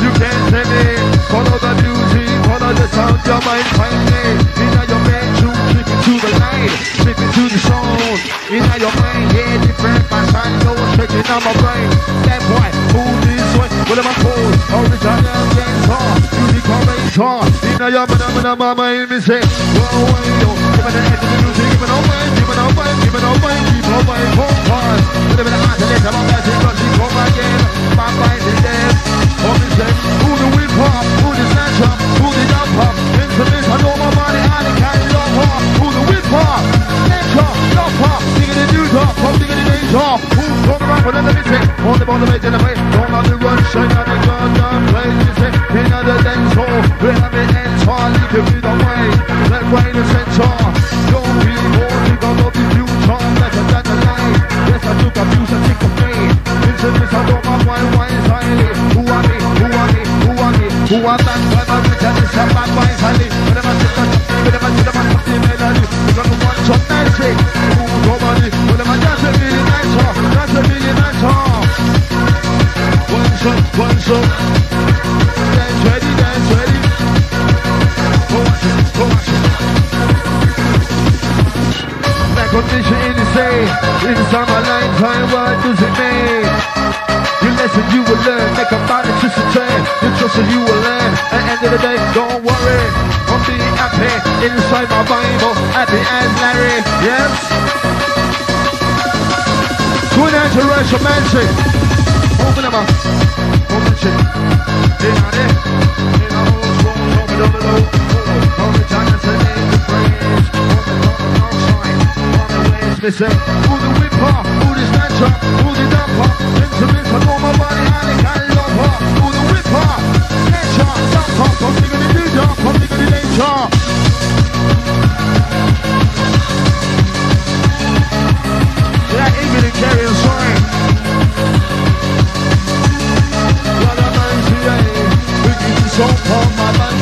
You can't tell me. Follow the music, follow the sound, your mind find me. In your bedroom, tripping to the light, tripping to the sound. In your mind, yeah, different passion, no stretching on my brain. That boy, move this way, what am I called? Original dancer, music commentator. In your mind, I'm my mind, me say, go away, yo. Give me the end of the music, give me no mind, give me no mind, give me no mind, keep on my phone call. Give me the heart, let out, because she singing the names up. Who for the music, on the bottom of the way, don't on the run, shine on the gun, down, play music, in the dance hall, where I'm in enter, leave with the way, left, right, and center. Don't be bored, we got all the future, better than the light. Yes, I took abuse and take a pain. Instruments, I don't mind why, why is Who are me, who are me, who are me, who are that, One shot, one shot. Dance ready, dance ready. Watch it. That condition in the say, inside my lifetime, what does it mean? You listen, you will learn, make a mind to turn. You trust and you will learn. At the end of the day, don't worry. I'm being happy inside my Bible, happy as Larry. Yes. Twin Generation Mansion. Open them up. Open shit. In on it. In on those walls, open up the door. Open Jonathan in the. Open on outside. On the it's missing. Who the whipper? Who the snatcher? Who the dumper? Instruments, I know my body Oh, my, my.